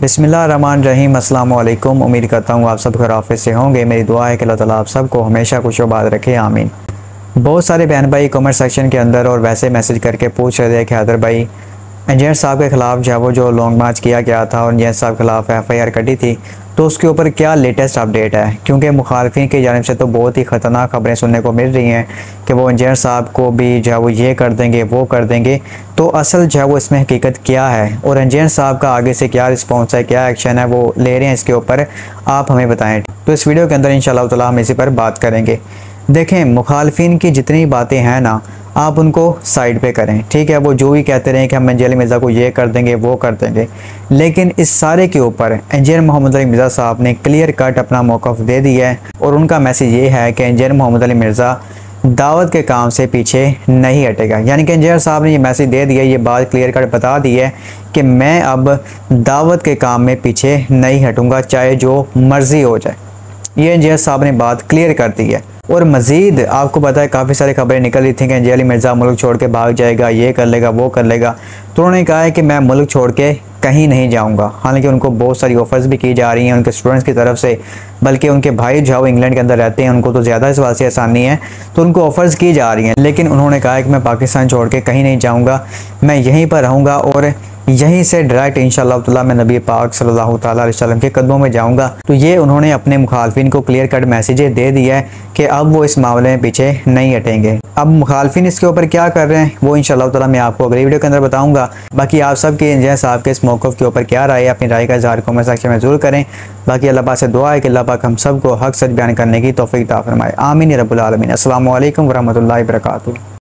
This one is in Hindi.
बिसमीम अल्लाम उम्मीद करता हूँ आप सब घर ऑफ़िस से होंगे। मेरी दुआ है कि अल्लाह ताला आप सबको हमेशा खुश आबाद रखे। आमीन। बहुत सारे बहन भाई कमेंट सेक्शन के अंदर और वैसे मैसेज करके पूछ रहे थे कि हैदर भाई इंजीनियर साहब के ख़िलाफ़ जो है वो जो लॉन्ग मार्च किया गया था और इंजीनियर साहब के ख़िलाफ़ एफ़ आई आर कटी थी तो उसके ऊपर क्या लेटेस्ट अपडेट है? क्योंकि मुखालफी की जानब से तो बहुत ही ख़तरनाक खबरें सुनने को मिल रही हैं कि वो इंजीनियर साहब को भी जो है वो ये कर देंगे, वो कर देंगे। तो असल जो है वो इसमें हकीकत क्या है? और इंजीनियर साहब का आगे से क्या रिस्पॉन्स है, क्या एक्शन है, वो ले रहे हैं इसके ऊपर, आप हमें बताएँ। तो इस वीडियो के अंदर इन शाला हम इसी पर बात करेंगे। देखें मुखालफी की जितनी बातें हैं ना आप उनको साइड पे करें। ठीक है, वो जो भी कहते रहें कि हम इंजीनियर मिर्ज़ा को ये कर देंगे, वो कर देंगे। लेकिन इस सारे के ऊपर इंजीनियर मोहम्मद अली मिर्ज़ा साहब ने क्लियर कट अपना मौक़ दे दिया है और उनका मैसेज ये है कि इंजीनियर मोहम्मद अली मिर्ज़ा दावत के काम से पीछे नहीं हटेगा। यानी कि इंजीनियर साहब ने ये मैसेज दे दिया, ये बात क्लियर कट बता दी है कि मैं अब दावत के काम में पीछे नहीं हटूँगा, चाहे जो मर्ज़ी हो जाए। ये इंजीनियर साहब ने बात क्लियर कर दी है। और मज़ीद आपको पता है काफ़ी सारी खबरें निकल रही थी कि अंजली मिर्ज़ा मुल्क छोड़ के भाग जाएगा, ये कर लेगा, वो कर लेगा। तो उन्होंने कहा है कि मैं मुल्क छोड़ के कहीं नहीं जाऊँगा। हालाँकि उनको बहुत सारी ऑफ़र्स भी की जा रही हैं उनके स्टूडेंट्स की तरफ़ से, बल्कि उनके भाई जो है इंग्लैंड के अंदर रहते हैं, उनको तो ज़्यादा इस बात से आसानी है। तो उनको ऑफ़र्स की जा रही हैं, लेकिन उन्होंने कहा है कि मैं पाकिस्तान छोड़ के कहीं नहीं जाऊँगा, मैं यहीं पर रहूँगा और यहीं से डायरेक्ट इन ताला मैं नबी पाक सल्लल्लाहु अलैहि वसल्लम के कदमों में जाऊँगा। तो ये उन्होंने अपने मुखालफिन को क्लियर कट मैसेजेस दे दिया है कि अब वो इस मामले में पीछे नहीं हटेंगे। अब मुखालफिन इसके ऊपर क्या कर रहे हैं, वो इन ताला मैं आपको अगली वीडियो के अंदर बताऊँगा। बाकी आप सब के साहब के इस मौक़ के ऊपर क्या राय है, अपनी राय का इजहार कमेंट सेक्शन में ज़रूर करें। बाकी अल्लाह पाक से दुआ है कि अल्लाह पाक हम सबको हक सच बयान करने की तोफ़ी फरमाए। आमीन रबालमीन असल वरहमल वर्का